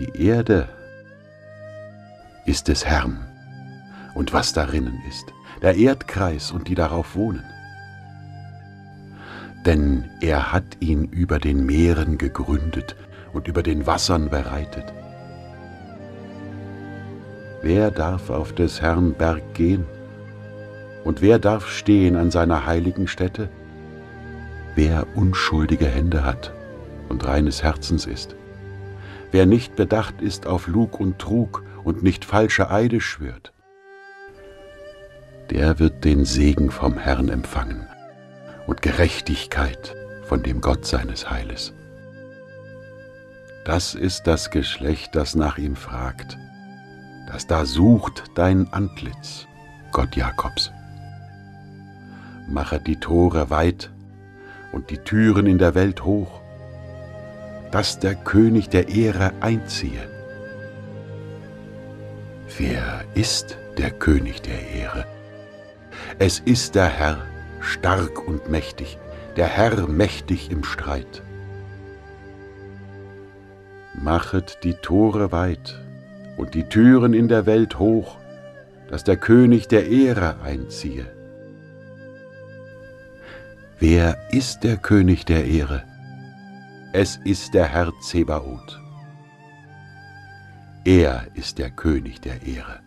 Die Erde ist des Herrn und was darinnen ist, der Erdkreis und die darauf wohnen. Denn er hat ihn über den Meeren gegründet und über den Wassern bereitet. Wer darf auf des Herrn Berg gehen? Und wer darf stehen an seiner heiligen Stätte? Wer unschuldige Hände hat und reines Herzens ist, wer nicht bedacht ist auf Lug und Trug und nicht falsche Eide schwört, der wird den Segen vom Herrn empfangen und Gerechtigkeit von dem Gott seines Heiles. Das ist das Geschlecht, das nach ihm fragt, das da sucht dein Antlitz, Gott Jakobs. Mache die Tore weit und die Türen in der Welt hoch, dass der König der Ehre einziehe. Wer ist der König der Ehre? Es ist der Herr, stark und mächtig, der Herr mächtig im Streit. Machet die Tore weit und die Türen in der Welt hoch, dass der König der Ehre einziehe. Wer ist der König der Ehre? Es ist der Herr Zebaoth. Er ist der König der Ehre.